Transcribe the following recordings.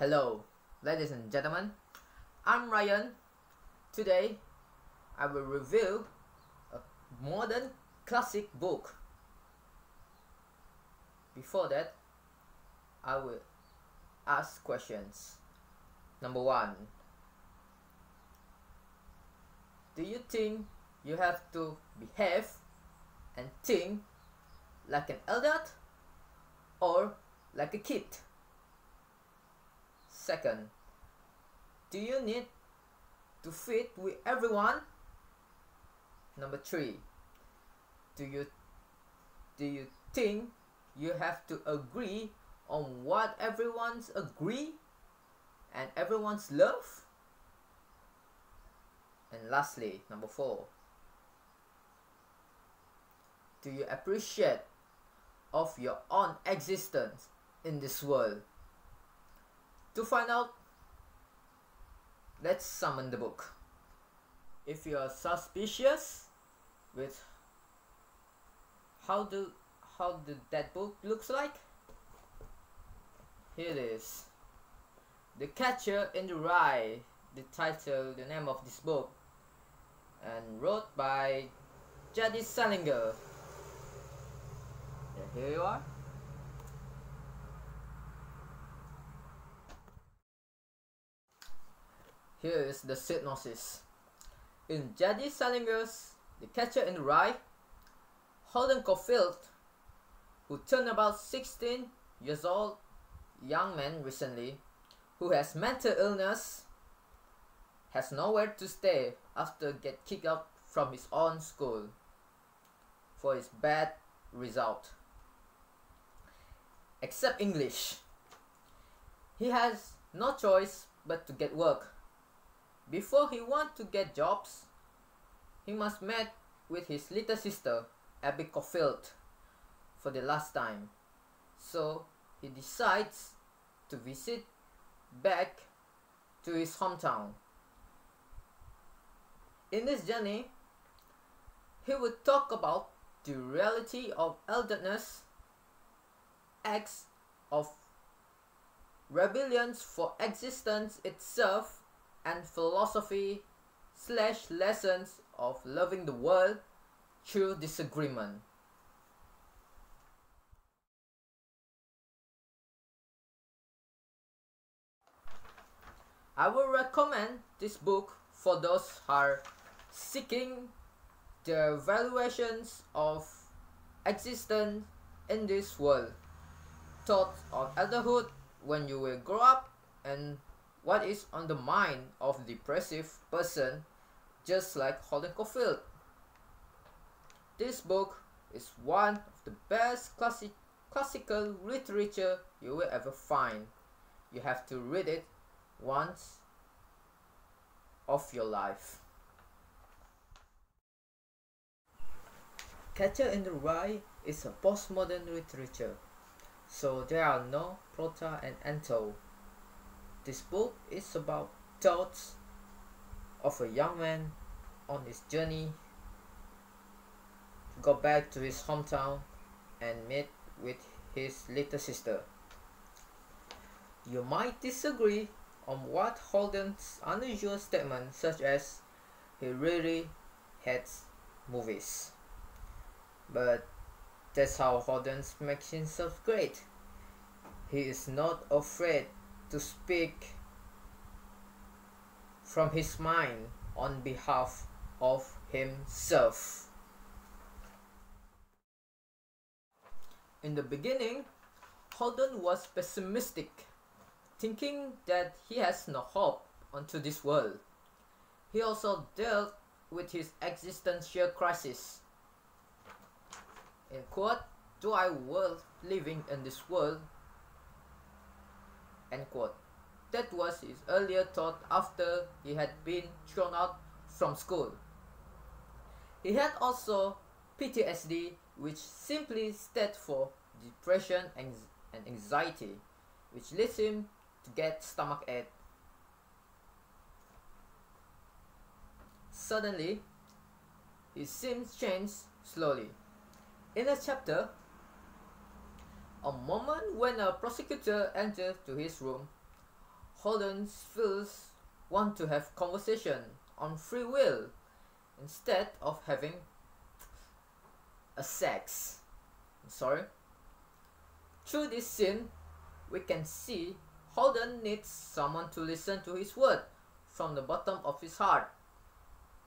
Hello, ladies and gentlemen. I'm Ryan. Today, I will review a modern classic book. Before that, I will ask questions. Number one Do you think you have to behave and think like an adult or like a kid? Second, do you need to fit with everyone? Number three, do you do you think you have to agree on what everyone's agree and everyone's love? And lastly, number four, do you appreciate of your own existence in this world? To find out, let's summon the book. If you are suspicious with how do how the that book looks like, here it is. The Catcher in the Rye, the title, the name of this book, and wrote by J.D. Salinger. Here you are. Here is the synopsis. In J.D. Salinger's The Catcher in the Rye, Holden Caulfield, who turned about 16 years old young man recently, who has mental illness, has nowhere to stay after get kicked out from his own school for his bad result. Except English. He has no choice but to get work before he want to get jobs, he must meet with his little sister, Abby Caulfield, for the last time. So he decides to visit back to his hometown. In this journey, he would talk about the reality of elderness, acts of rebellions for existence itself, and philosophy slash lessons of loving the world through disagreement. I will recommend this book for those who are seeking the valuations of existence in this world, thoughts of adulthood when you will grow up and what is on the mind of depressive person just like Holden Caulfield. This book is one of the best classic, classical literature you will ever find. You have to read it once of your life. Catcher in the Rye is a postmodern literature, so there are no prota and ento this book is about thoughts of a young man on his journey to go back to his hometown and meet with his little sister. You might disagree on what Holden's unusual statement such as he really hates movies. But that's how Holden makes himself great. He is not afraid to speak from his mind on behalf of himself. In the beginning, Holden was pessimistic, thinking that he has no hope onto this world. He also dealt with his existential crisis. In quote, do I worth living in this world End quote. That was his earlier thought after he had been thrown out from school. He had also PTSD, which simply stands for depression and anxiety, which leads him to get stomach ache. Suddenly, his scenes change slowly. In a chapter, a moment when a prosecutor enters to his room, Holden feels want to have conversation on free will instead of having a sex. Sorry. Through this scene, we can see Holden needs someone to listen to his word from the bottom of his heart.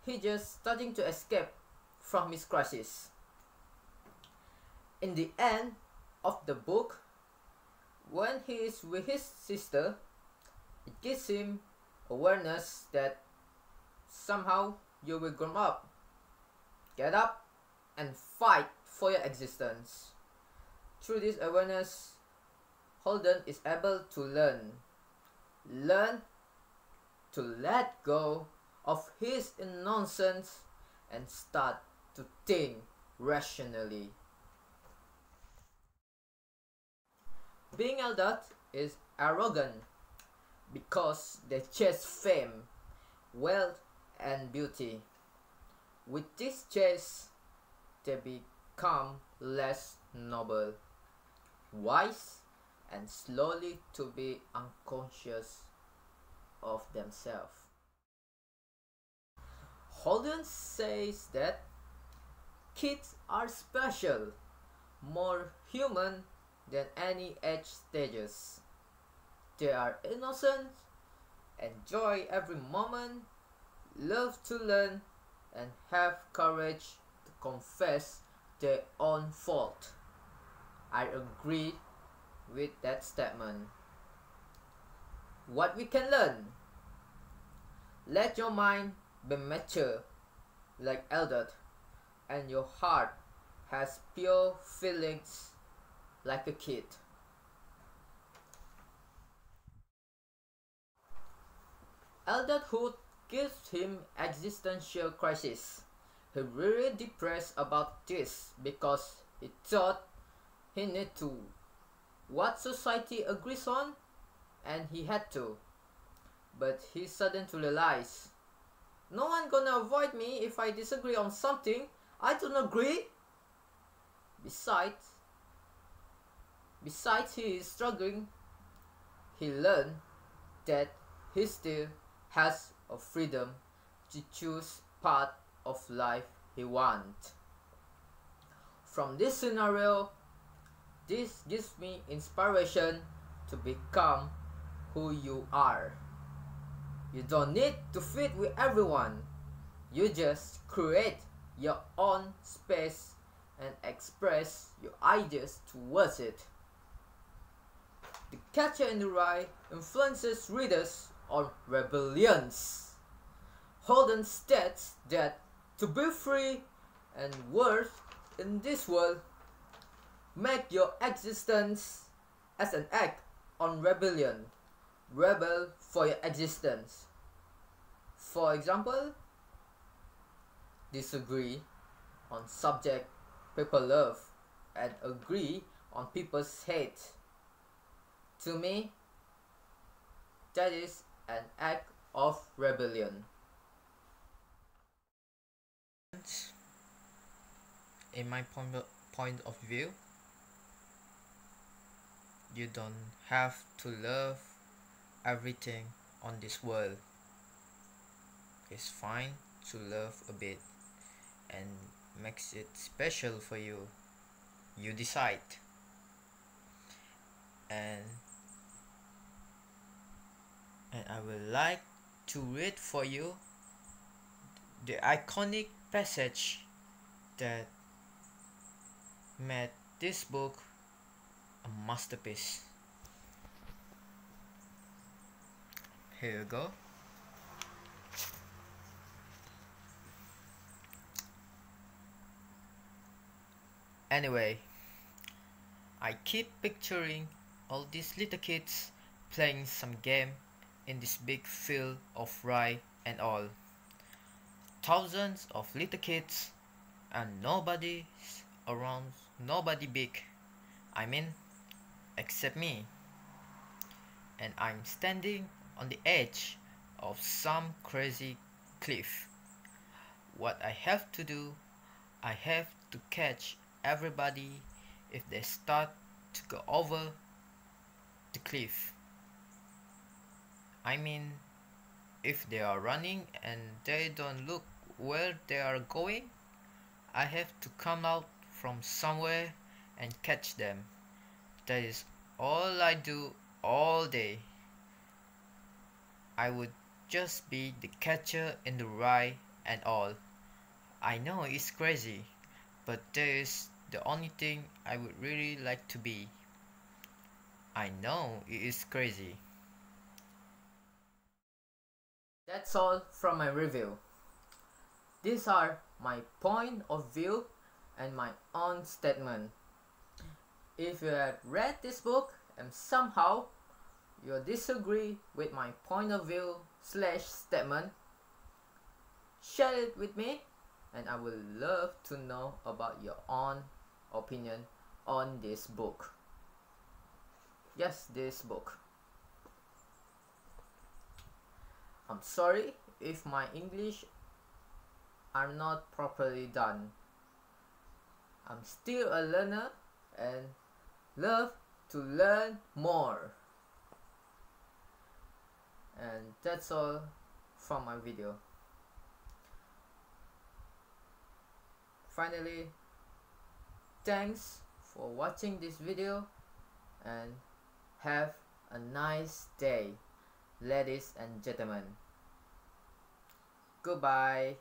He just starting to escape from his crisis. In the end of the book, when he is with his sister, it gives him awareness that somehow you will grow up. Get up and fight for your existence. Through this awareness, Holden is able to learn. Learn to let go of his nonsense and start to think rationally. Being Eldad is arrogant because they chase fame, wealth, and beauty. With this chase, they become less noble, wise, and slowly to be unconscious of themselves. Holden says that kids are special, more human than any age stages. They are innocent, enjoy every moment, love to learn, and have courage to confess their own fault. I agree with that statement. What we can learn? Let your mind be mature like Eldad, and your heart has pure feelings like a kid. Eldadhood gives him existential crisis. He really depressed about this because he thought he need to what society agrees on and he had to. But he suddenly realized no one gonna avoid me if I disagree on something I don't agree. Besides, besides he is struggling, he learned that he still has a freedom to choose path of life he wants. From this scenario, this gives me inspiration to become who you are. You don't need to fit with everyone. You just create your own space and express your ideas towards it. The Catcher in the Rye influences readers on rebellions. Holden states that to be free and worth in this world, make your existence as an act on rebellion. Rebel for your existence. For example, disagree on subject people love and agree on people's hate. To me, that is an act of rebellion. In my point of view, you don't have to love everything on this world. It's fine to love a bit and makes it special for you. You decide. And and I would like to read for you the iconic passage that made this book a masterpiece. Here you go. Anyway, I keep picturing all these little kids playing some game in this big field of rye and all. Thousands of little kids and nobody around, nobody big. I mean, except me. And I'm standing on the edge of some crazy cliff. What I have to do, I have to catch everybody if they start to go over the cliff. I mean, if they are running and they don't look where they are going, I have to come out from somewhere and catch them. That is all I do all day. I would just be the catcher in the rye and all. I know it's crazy, but that is the only thing I would really like to be. I know it is crazy. That's all from my review. These are my point of view and my own statement. If you have read this book and somehow you disagree with my point of view slash statement, share it with me and I would love to know about your own opinion on this book. Yes, this book. I'm sorry if my English are not properly done. I'm still a learner and love to learn more. And that's all from my video. Finally, thanks for watching this video and have a nice day ladies and gentlemen. Goodbye.